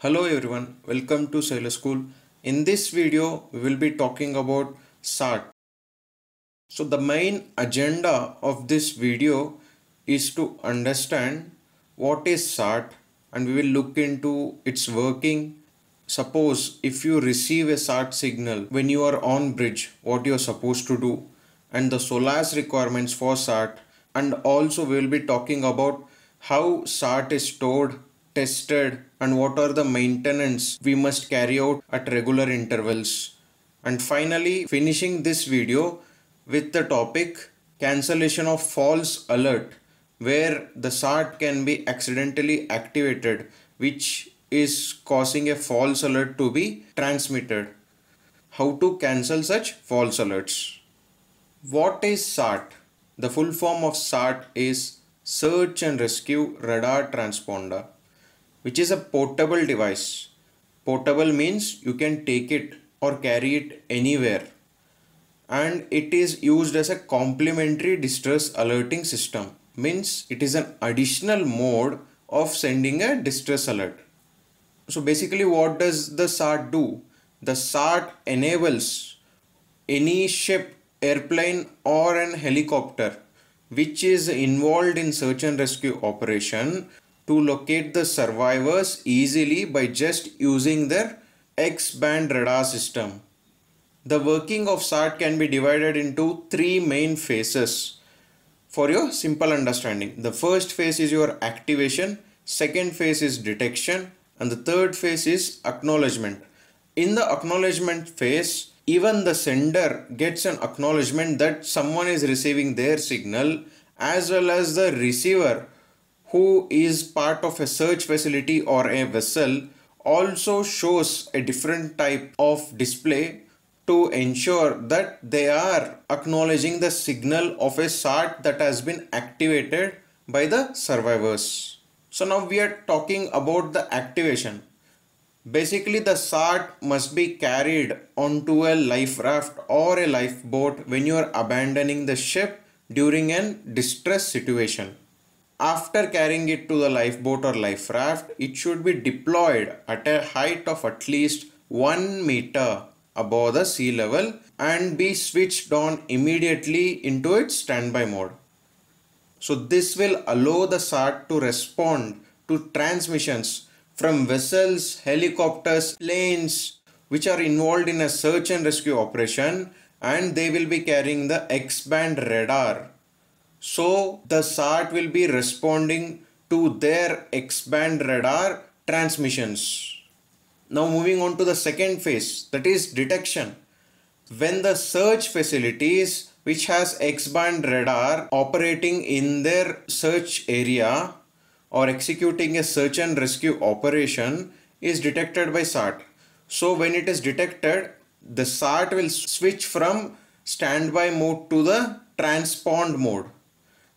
Hello everyone, welcome to Sailor School. In this video, we will be talking about SART. So the main agenda of this video is to understand what is SART and we will look into its working. Suppose if you receive a SART signal when you are on bridge, what you are supposed to do and the SOLAS requirements for SART and also we will be talking about how SART is stored tested and what are the maintenance we must carry out at regular intervals and finally finishing this video with the topic cancellation of false alert where the SART can be accidentally activated which is causing a false alert to be transmitted. How to cancel such false alerts. What is SART? The full form of SART is Search and Rescue Radar Transponder which is a portable device. Portable means you can take it or carry it anywhere and it is used as a complementary distress alerting system means it is an additional mode of sending a distress alert. So basically what does the SART do? The SART enables any ship, airplane or an helicopter which is involved in search and rescue operation to locate the survivors easily by just using their X-band radar system. The working of SART can be divided into three main phases for your simple understanding. The first phase is your activation, second phase is detection and the third phase is acknowledgement. In the acknowledgement phase, even the sender gets an acknowledgement that someone is receiving their signal as well as the receiver who is part of a search facility or a vessel also shows a different type of display to ensure that they are acknowledging the signal of a SART that has been activated by the survivors. So now we are talking about the activation. Basically the SART must be carried onto a life raft or a lifeboat when you are abandoning the ship during a distress situation. After carrying it to the lifeboat or life raft, it should be deployed at a height of at least 1 meter above the sea level and be switched on immediately into its standby mode. So this will allow the SART to respond to transmissions from vessels, helicopters, planes which are involved in a search and rescue operation and they will be carrying the X-band radar so the SART will be responding to their X-band radar transmissions. Now moving on to the second phase that is detection. When the search facilities which has X-band radar operating in their search area or executing a search and rescue operation is detected by SART. So when it is detected, the SART will switch from standby mode to the transpond mode.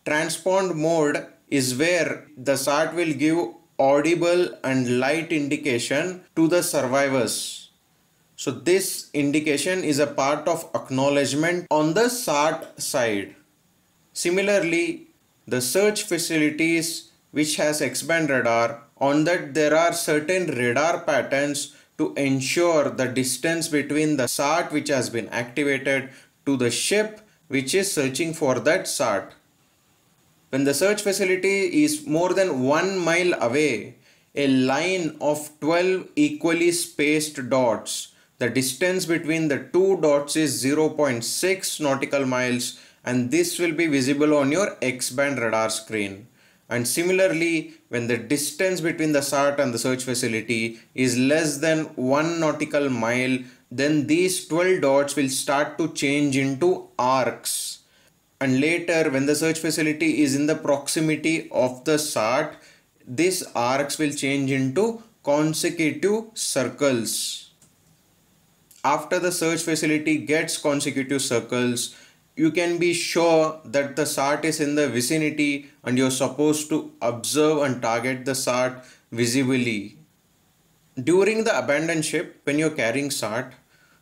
Transpond mode is where the SART will give audible and light indication to the survivors. So this indication is a part of acknowledgement on the SART side. Similarly, the search facilities which has X-band radar on that there are certain radar patterns to ensure the distance between the SART which has been activated to the ship which is searching for that SART. When the search facility is more than one mile away, a line of 12 equally spaced dots, the distance between the two dots is 0.6 nautical miles and this will be visible on your X-band radar screen. And similarly, when the distance between the SART and the search facility is less than 1 nautical mile, then these 12 dots will start to change into arcs and later when the search facility is in the proximity of the sart these arcs will change into consecutive circles. After the search facility gets consecutive circles, you can be sure that the sart is in the vicinity and you're supposed to observe and target the SART visibly. During the abandoned ship, when you're carrying sart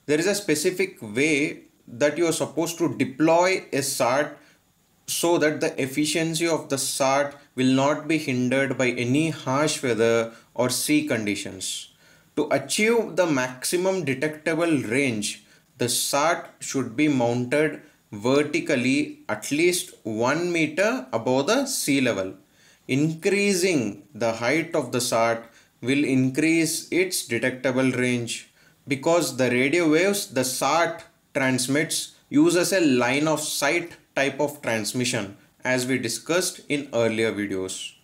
there is a specific way that you are supposed to deploy a SART so that the efficiency of the SART will not be hindered by any harsh weather or sea conditions. To achieve the maximum detectable range, the SART should be mounted vertically at least 1 meter above the sea level. Increasing the height of the SART will increase its detectable range because the radio waves the SART transmits uses a line of sight type of transmission as we discussed in earlier videos.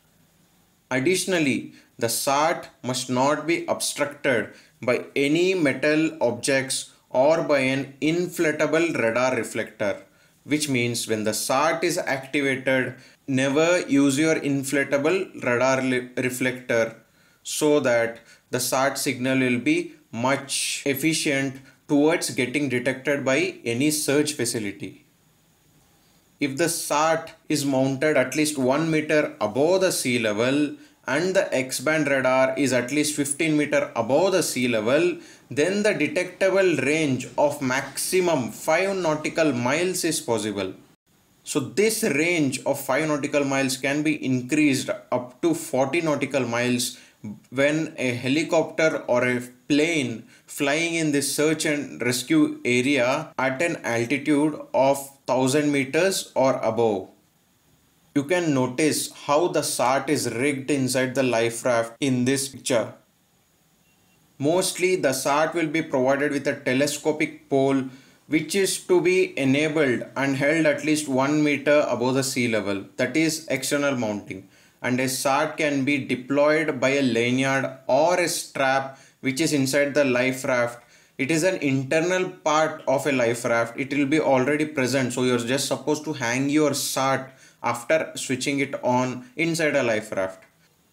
Additionally, the SART must not be obstructed by any metal objects or by an inflatable radar reflector which means when the SART is activated never use your inflatable radar reflector so that the SART signal will be much efficient towards getting detected by any search facility. If the SART is mounted at least 1 meter above the sea level and the X-band radar is at least 15 meter above the sea level, then the detectable range of maximum 5 nautical miles is possible. So this range of 5 nautical miles can be increased up to 40 nautical miles when a helicopter or a plane flying in the search and rescue area at an altitude of 1000 meters or above. You can notice how the SART is rigged inside the life raft in this picture. Mostly the SART will be provided with a telescopic pole which is to be enabled and held at least 1 meter above the sea level that is external mounting and a SART can be deployed by a lanyard or a strap which is inside the life raft. It is an internal part of a life raft. It will be already present. So you're just supposed to hang your SART after switching it on inside a life raft.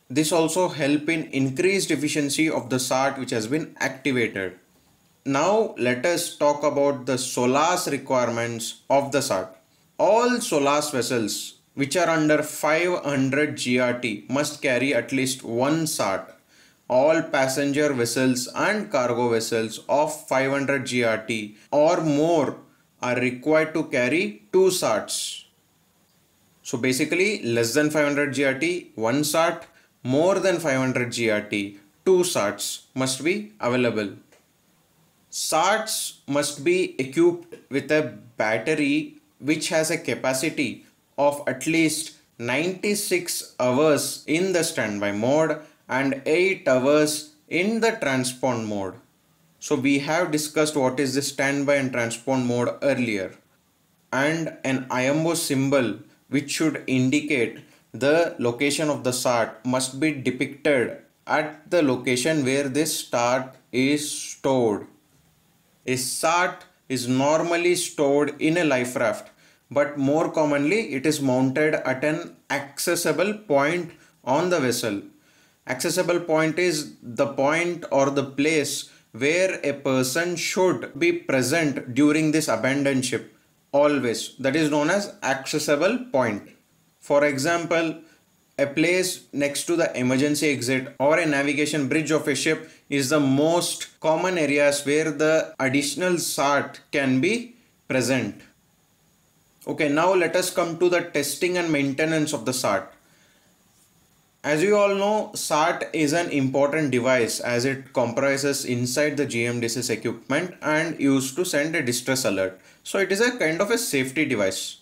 This also help in increased efficiency of the SART which has been activated. Now let us talk about the SOLAS requirements of the SART. All SOLAS vessels which are under 500 GRT must carry at least one SART. All passenger vessels and cargo vessels of 500 GRT or more are required to carry two SARTs. So basically less than 500 GRT, one SART, more than 500 GRT, two SARTs must be available. SARTs must be equipped with a battery which has a capacity of at least 96 hours in the standby mode and 8 hours in the transpond mode. So we have discussed what is the standby and transpond mode earlier and an IMO symbol which should indicate the location of the SART must be depicted at the location where this SART is stored. A SART is normally stored in a life raft but more commonly it is mounted at an accessible point on the vessel. Accessible point is the point or the place where a person should be present during this abandoned ship. Always. That is known as accessible point. For example a place next to the emergency exit or a navigation bridge of a ship is the most common areas where the additional SART can be present Okay, now let us come to the testing and maintenance of the SART. As you all know, SART is an important device as it comprises inside the GMDSS equipment and used to send a distress alert. So it is a kind of a safety device.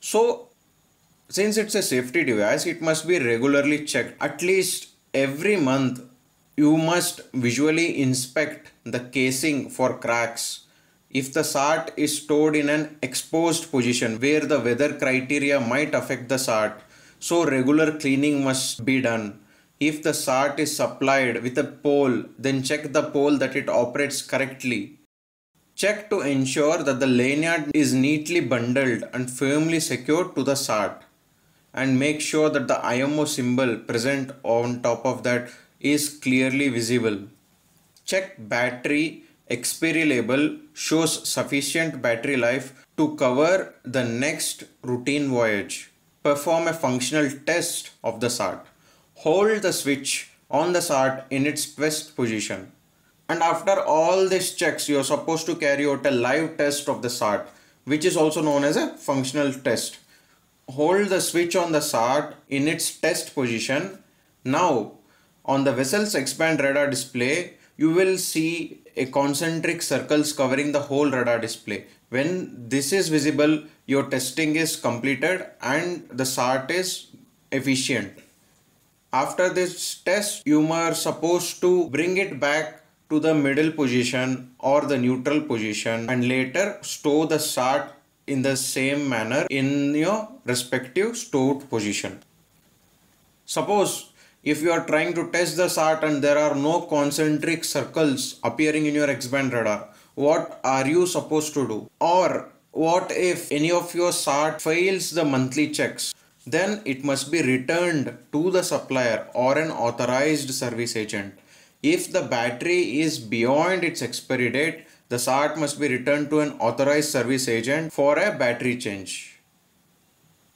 So since it's a safety device, it must be regularly checked. At least every month, you must visually inspect the casing for cracks if the sart is stored in an exposed position where the weather criteria might affect the sart, so regular cleaning must be done. If the sart is supplied with a pole, then check the pole that it operates correctly. Check to ensure that the lanyard is neatly bundled and firmly secured to the sart. And make sure that the IMO symbol present on top of that is clearly visible. Check battery expiry label shows sufficient battery life to cover the next routine voyage. Perform a functional test of the SART. Hold the switch on the SART in its twist position. And after all these checks, you are supposed to carry out a live test of the SART, which is also known as a functional test. hold the switch on the SART in its test position. Now on the vessel's X-band radar display, you will see a concentric circles covering the whole radar display. When this is visible, your testing is completed and the SART is efficient. After this test, you are supposed to bring it back to the middle position or the neutral position and later store the SART in the same manner in your respective stored position. Suppose if you are trying to test the SART and there are no concentric circles appearing in your X-band radar, what are you supposed to do? Or what if any of your SART fails the monthly checks? Then it must be returned to the supplier or an authorized service agent. If the battery is beyond its expiry date, the SART must be returned to an authorized service agent for a battery change.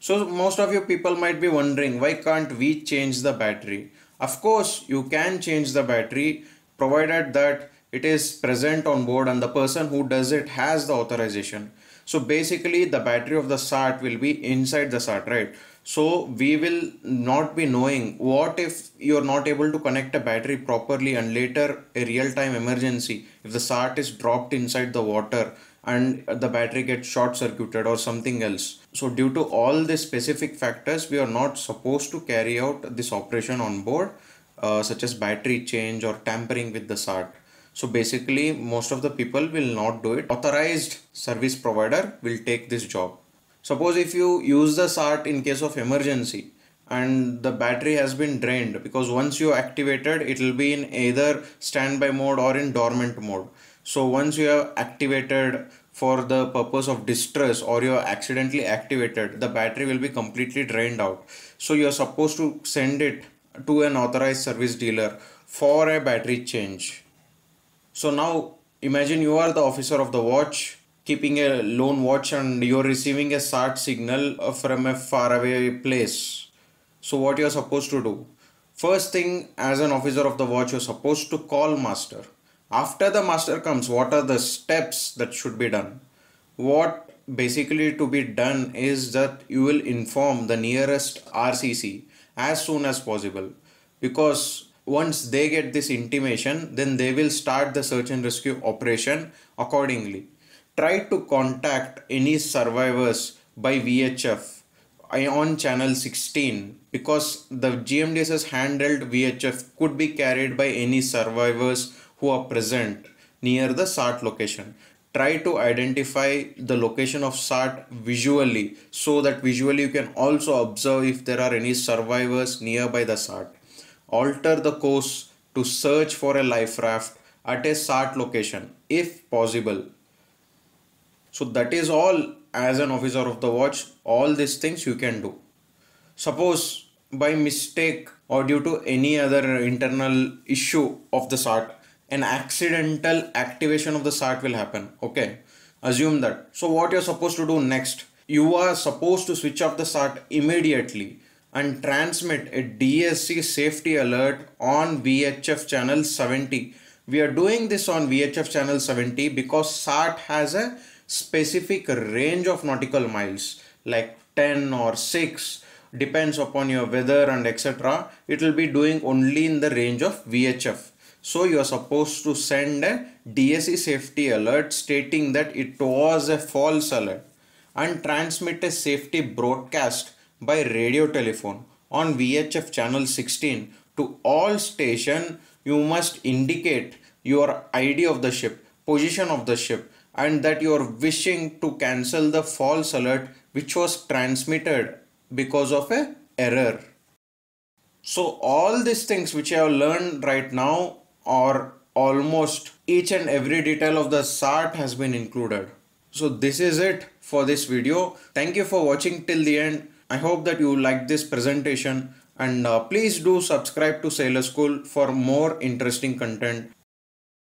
So most of you people might be wondering why can't we change the battery? Of course you can change the battery provided that it is present on board and the person who does it has the authorization. So basically the battery of the SART will be inside the SART, right? So we will not be knowing what if you're not able to connect a battery properly and later a real-time emergency if the SART is dropped inside the water and the battery gets short circuited or something else. So due to all these specific factors, we are not supposed to carry out this operation on board uh, such as battery change or tampering with the SART. So basically most of the people will not do it. Authorized service provider will take this job. Suppose if you use the SART in case of emergency and the battery has been drained because once you activated it will be in either standby mode or in dormant mode so once you have activated for the purpose of distress or you are accidentally activated the battery will be completely drained out. So you are supposed to send it to an authorized service dealer for a battery change. So now imagine you are the officer of the watch keeping a lone watch and you're receiving a SART signal uh, from a faraway place. So what you're supposed to do? First thing as an officer of the watch you're supposed to call master after the master comes what are the steps that should be done? What basically to be done is that you will inform the nearest rcc as soon as possible. Because once they get this intimation then they will start the search and rescue operation accordingly. Try to contact any survivors by vhf on channel 16 because the gmdss handled vhf could be carried by any survivors who are present near the SART location. Try to identify the location of SART visually so that visually you can also observe if there are any survivors nearby the SART. Alter the course to search for a life raft at a SART location if possible. So that is all as an officer of the watch all these things you can do. Suppose by mistake or due to any other internal issue of the SART an accidental activation of the SART will happen. Okay, assume that. So what you're supposed to do next? You are supposed to switch off the SART immediately and transmit a DSC safety alert on VHF channel 70. We are doing this on VHF channel 70 because SART has a specific range of nautical miles like 10 or 6 depends upon your weather and etc. It will be doing only in the range of VHF so you are supposed to send a DSC safety alert stating that it was a false alert and transmit a safety broadcast by radio telephone on VHF channel 16 to all station you must indicate your ID of the ship, position of the ship and that you are wishing to cancel the false alert which was transmitted because of a error. So all these things which I have learned right now or almost each and every detail of the SART has been included. So this is it for this video. Thank you for watching till the end. I hope that you like this presentation and uh, please do subscribe to Sailor School for more interesting content.